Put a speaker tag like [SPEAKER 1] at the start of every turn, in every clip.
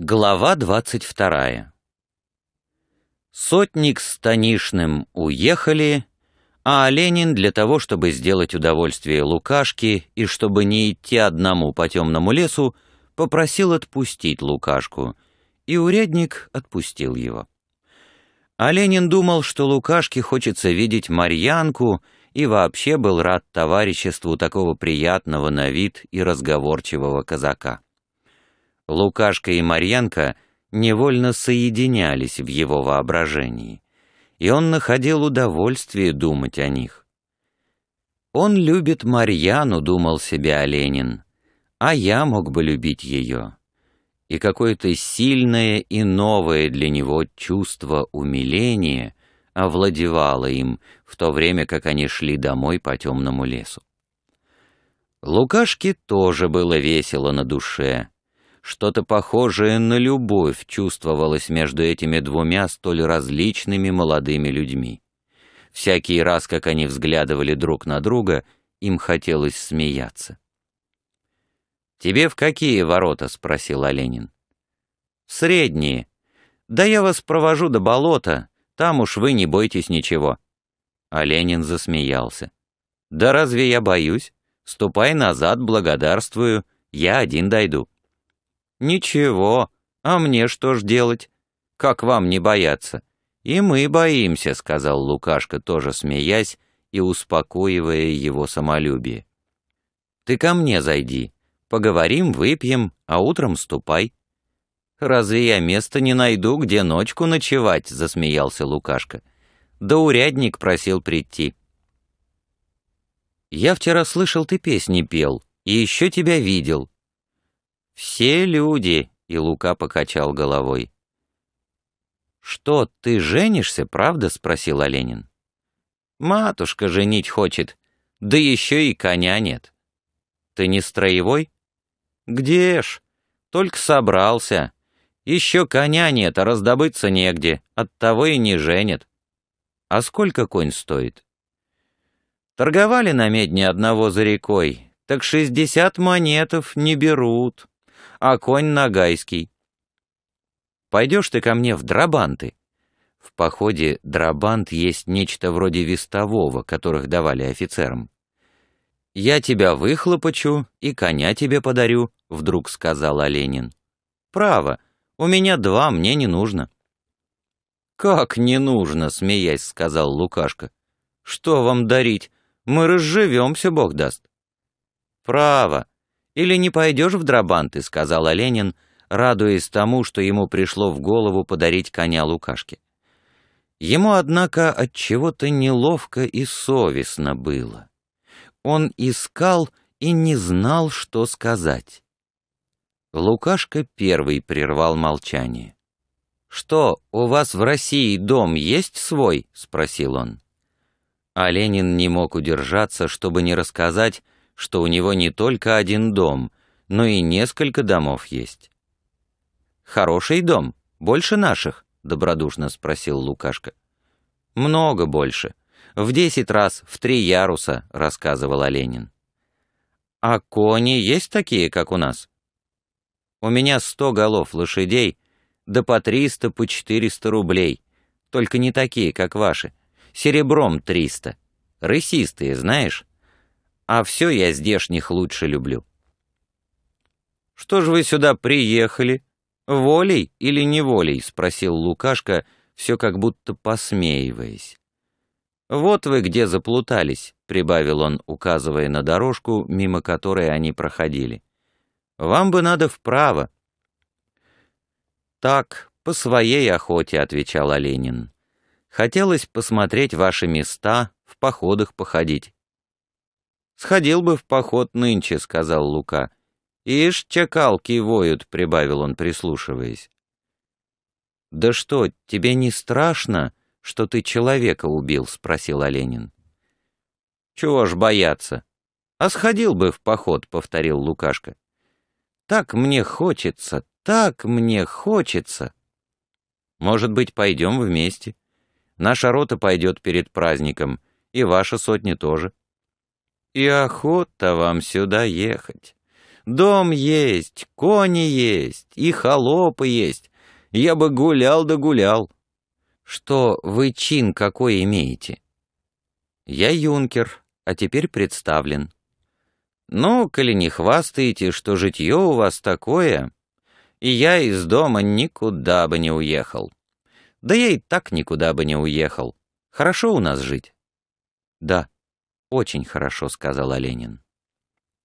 [SPEAKER 1] Глава двадцать вторая Сотник с Танишным уехали, а Ленин для того, чтобы сделать удовольствие Лукашке и чтобы не идти одному по темному лесу, попросил отпустить Лукашку, и урядник отпустил его. А Ленин думал, что Лукашке хочется видеть Марьянку и вообще был рад товариществу такого приятного на вид и разговорчивого казака. Лукашка и Марьянка невольно соединялись в его воображении, и он находил удовольствие думать о них. «Он любит Марьяну», — думал себе Оленин, — «а я мог бы любить ее». И какое-то сильное и новое для него чувство умиления овладевало им, в то время как они шли домой по темному лесу. Лукашке тоже было весело на душе. Что-то похожее на любовь чувствовалось между этими двумя столь различными молодыми людьми. Всякий раз, как они взглядывали друг на друга, им хотелось смеяться. «Тебе в какие ворота?» — спросил Оленин. «Средние. Да я вас провожу до болота, там уж вы не бойтесь ничего». Оленин засмеялся. «Да разве я боюсь? Ступай назад, благодарствую, я один дойду». «Ничего, а мне что ж делать? Как вам не бояться?» «И мы боимся», — сказал Лукашка, тоже смеясь и успокоивая его самолюбие. «Ты ко мне зайди, поговорим, выпьем, а утром ступай». «Разве я места не найду, где ночку ночевать?» — засмеялся Лукашка. «Да урядник просил прийти». «Я вчера слышал, ты песни пел, и еще тебя видел. «Все люди», — и Лука покачал головой. «Что, ты женишься, правда?» — спросил Оленин. «Матушка женить хочет, да еще и коня нет». «Ты не строевой?» «Где ж? Только собрался. Еще коня нет, а раздобыться негде, оттого и не женят». «А сколько конь стоит?» «Торговали на медне одного за рекой, так шестьдесят монетов не берут» а конь нагайский. Пойдешь ты ко мне в драбанты. В походе драбант есть нечто вроде вестового, которых давали офицерам. «Я тебя выхлопочу и коня тебе подарю», — вдруг сказал Оленин. «Право, у меня два, мне не нужно». «Как не нужно?» — смеясь сказал Лукашка. «Что вам дарить? Мы разживемся, Бог даст». «Право, «Или не пойдешь в Драбанты», — сказал Ленин, радуясь тому, что ему пришло в голову подарить коня Лукашке. Ему, однако, от чего-то неловко и совестно было. Он искал и не знал, что сказать. Лукашка первый прервал молчание. «Что, у вас в России дом есть свой?» — спросил он. А Ленин не мог удержаться, чтобы не рассказать, что у него не только один дом, но и несколько домов есть. «Хороший дом, больше наших?» — добродушно спросил Лукашка. «Много больше. В десять раз, в три яруса», — рассказывал Оленин. «А кони есть такие, как у нас?» «У меня сто голов лошадей, да по триста, по четыреста рублей. Только не такие, как ваши. Серебром триста. Рысистые, знаешь?» А все я здешних лучше люблю. «Что ж вы сюда приехали? Волей или неволей?» — спросил Лукашка, все как будто посмеиваясь. «Вот вы где заплутались», — прибавил он, указывая на дорожку, мимо которой они проходили. «Вам бы надо вправо». «Так, по своей охоте», — отвечал Оленин. «Хотелось посмотреть ваши места, в походах походить. «Сходил бы в поход нынче», — сказал Лука. «Ишь, чакалки воют», — прибавил он, прислушиваясь. «Да что, тебе не страшно, что ты человека убил?» — спросил Оленин. «Чего ж бояться? А сходил бы в поход», — повторил Лукашка. «Так мне хочется, так мне хочется». «Может быть, пойдем вместе? Наша рота пойдет перед праздником, и ваша сотня тоже». И охота вам сюда ехать. Дом есть, кони есть, и холопы есть. Я бы гулял да гулял. Что вы чин какой имеете? Я юнкер, а теперь представлен. Ну, коли не хвастаете, что житье у вас такое, и я из дома никуда бы не уехал. Да я и так никуда бы не уехал. Хорошо у нас жить? Да, очень хорошо, сказал Ленин.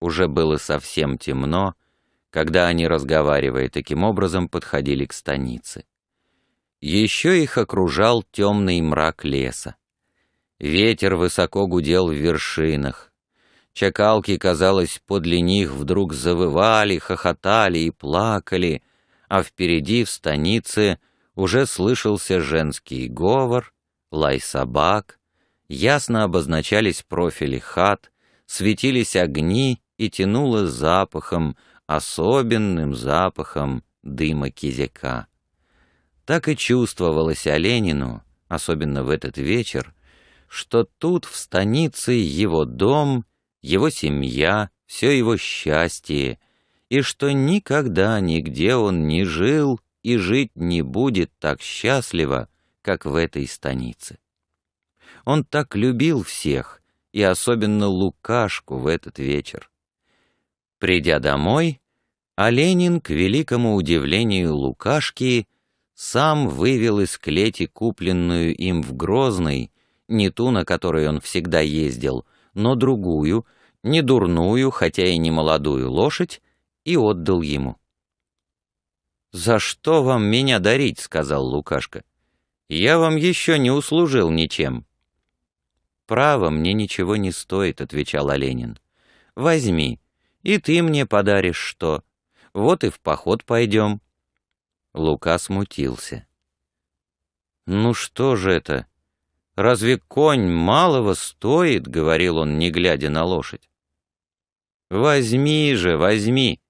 [SPEAKER 1] Уже было совсем темно, когда они, разговаривая таким образом, подходили к станице. Еще их окружал темный мрак леса. Ветер высоко гудел в вершинах. Чакалки, казалось, подле них вдруг завывали, хохотали и плакали, а впереди, в станице, уже слышался женский говор, лай собак, ясно обозначались профили хат, светились огни и тянуло запахом, особенным запахом дыма кизяка. Так и чувствовалось Оленину, особенно в этот вечер, что тут, в станице, его дом, его семья, все его счастье, и что никогда нигде он не жил и жить не будет так счастливо, как в этой станице. Он так любил всех, и особенно Лукашку в этот вечер. Придя домой, Оленин, к великому удивлению Лукашки, сам вывел из клети купленную им в Грозной, не ту, на которой он всегда ездил, но другую, не дурную, хотя и не молодую лошадь, и отдал ему. «За что вам меня дарить?» — сказал Лукашка. «Я вам еще не услужил ничем». «Право мне ничего не стоит», — отвечал Оленин. «Возьми, и ты мне подаришь что. Вот и в поход пойдем». Лука смутился. «Ну что же это? Разве конь малого стоит?» — говорил он, не глядя на лошадь. «Возьми же, возьми.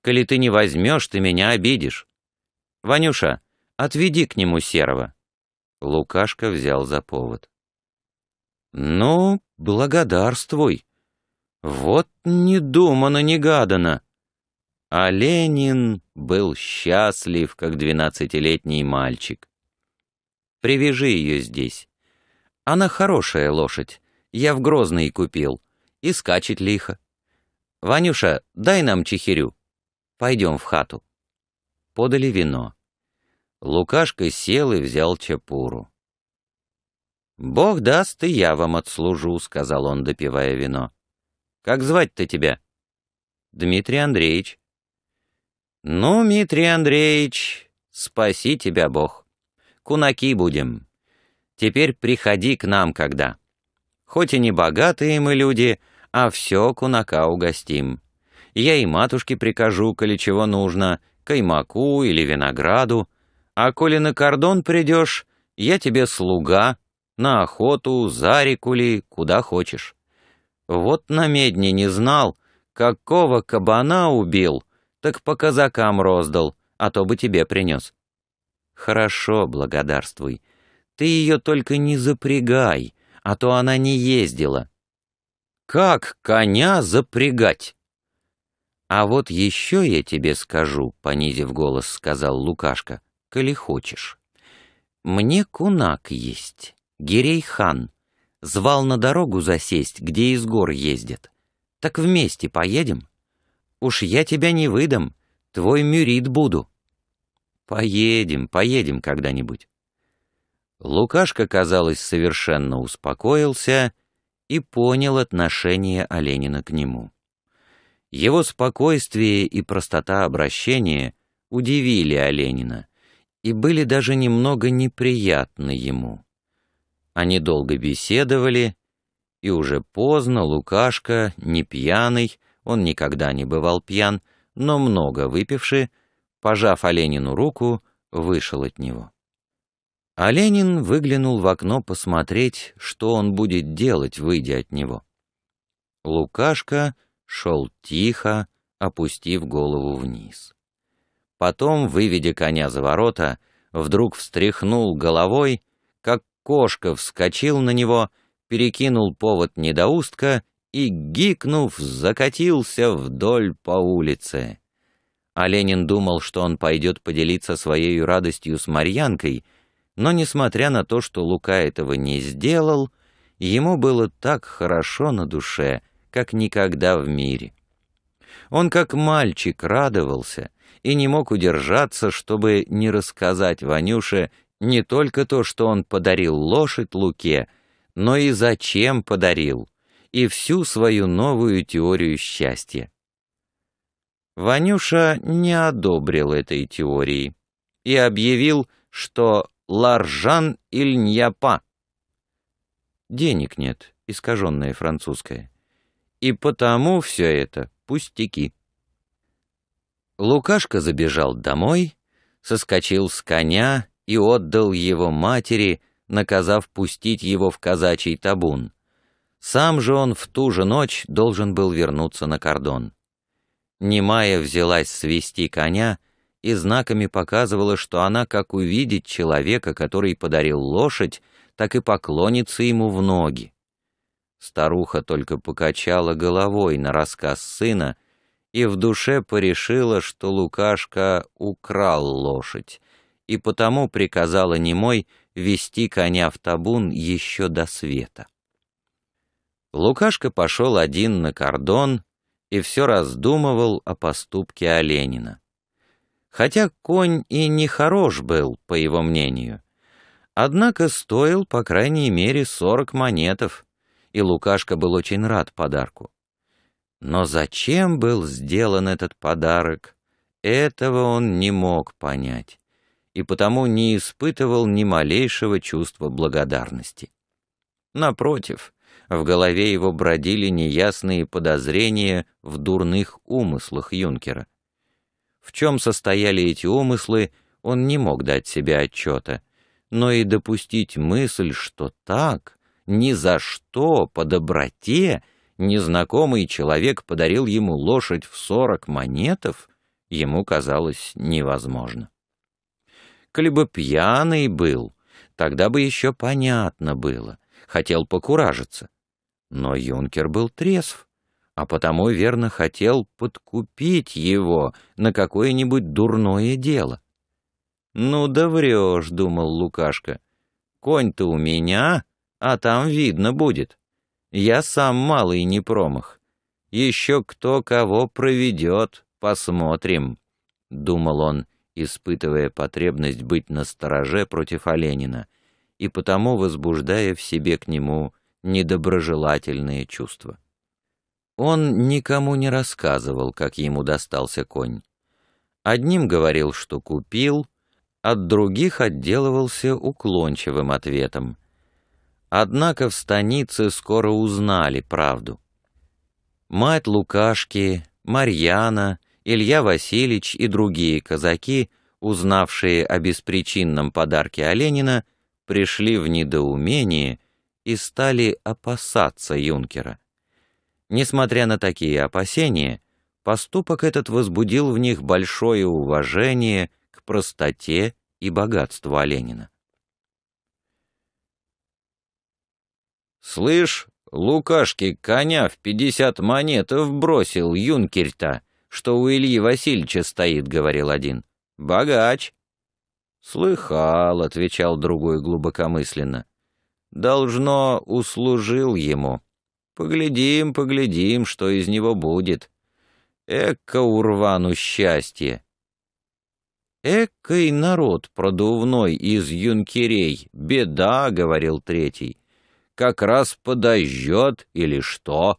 [SPEAKER 1] Коли ты не возьмешь, ты меня обидишь. Ванюша, отведи к нему серого». Лукашка взял за повод. «Ну, благодарствуй. Вот не думано, не гадано. А Ленин был счастлив, как двенадцатилетний мальчик. Привяжи ее здесь. Она хорошая лошадь. Я в Грозный купил. И скачет лихо. Ванюша, дай нам чехирю. Пойдем в хату. Подали вино. Лукашка сел и взял чапуру. «Бог даст, и я вам отслужу», — сказал он, допивая вино. «Как звать-то тебя?» «Дмитрий Андреевич». «Ну, Дмитрий Андреевич, спаси тебя Бог. Кунаки будем. Теперь приходи к нам когда. Хоть и не богатые мы люди, а все кунака угостим. Я и матушке прикажу, коли чего нужно, каймаку или винограду. А коли на кордон придешь, я тебе слуга, на охоту, за реку ли, куда хочешь. Вот на медне не знал, какого кабана убил, так по казакам роздал, а то бы тебе принес. Хорошо, благодарствуй. Ты ее только не запрягай, а то она не ездила. Как коня запрягать? А вот еще я тебе скажу, понизив голос, сказал Лукашка, коли хочешь. Мне кунак есть, Гирей-хан. Звал на дорогу засесть, где из гор ездят. Так вместе поедем? Уж я тебя не выдам, твой мюрит буду. Поедем, поедем когда-нибудь. Лукашка, казалось, совершенно успокоился и понял отношение Оленина к нему. Его спокойствие и простота обращения удивили Оленина и были даже немного неприятны ему. Они долго беседовали, и уже поздно Лукашка, не пьяный, он никогда не бывал пьян, но много выпивший, пожав Оленину руку, вышел от него. Оленин выглянул в окно посмотреть, что он будет делать, выйдя от него. Лукашка шел тихо, опустив голову вниз. Потом, выведя коня за ворота, вдруг встряхнул головой, кошка вскочил на него, перекинул повод недоустка и, гикнув, закатился вдоль по улице. А Ленин думал, что он пойдет поделиться своей радостью с Марьянкой, но, несмотря на то, что Лука этого не сделал, ему было так хорошо на душе, как никогда в мире. Он как мальчик радовался и не мог удержаться, чтобы не рассказать Ванюше не только то, что он подарил лошадь Луке, но и зачем подарил, и всю свою новую теорию счастья. Ванюша не одобрил этой теории и объявил, что «ларжан иль ньяпа» денег нет, искаженное французское, и потому все это пустяки. Лукашка забежал домой, соскочил с коня и отдал его матери, наказав пустить его в казачий табун. Сам же он в ту же ночь должен был вернуться на кордон. Немая взялась свести коня и знаками показывала, что она, как увидит человека, который подарил лошадь, так и поклонится ему в ноги. Старуха только покачала головой на рассказ сына и в душе порешила, что Лукашка украл лошадь, и потому приказала немой вести коня в табун еще до света. Лукашка пошел один на кордон и все раздумывал о поступке Оленина. Хотя конь и не хорош был, по его мнению, однако стоил, по крайней мере, сорок монетов, и Лукашка был очень рад подарку. Но зачем был сделан этот подарок, этого он не мог понять, и потому не испытывал ни малейшего чувства благодарности. Напротив, в голове его бродили неясные подозрения в дурных умыслах юнкера. В чем состояли эти умыслы, он не мог дать себе отчета, но и допустить мысль, что так, ни за что, по доброте, незнакомый человек подарил ему лошадь в сорок монетов, ему казалось невозможно. Коли бы пьяный был, тогда бы еще понятно было, хотел покуражиться. Но юнкер был трезв, а потому верно хотел подкупить его на какое-нибудь дурное дело. «Ну да врешь», — думал Лукашка. «Конь-то у меня, а там видно будет. Я сам малый не промах. Еще кто кого проведет, посмотрим», — думал он, испытывая потребность быть настороже против Оленина, и потому возбуждая в себе к нему недоброжелательные чувства. Он никому не рассказывал, как ему достался конь. Одним говорил, что купил, от других отделывался уклончивым ответом. Однако в станице скоро узнали правду. Мать Лукашки, Марьяна, Илья Васильевич и другие казаки, узнавшие о беспричинном подарке Оленина, пришли в недоумение и стали опасаться юнкера. Несмотря на такие опасения, поступок этот возбудил в них большое уважение к простоте и богатству Оленина. «Слышь, Лукашки коня в пятьдесят монетов бросил юнкерь-то, что у Ильи Васильевича стоит», — говорил один. «Богач». «Слыхал», — отвечал другой глубокомысленно. Должно, услужил ему. Поглядим, поглядим, что из него будет. Эка урвану счастье. Экой народ продувной из юнкерей, беда, — говорил третий. Как раз подожжет или что,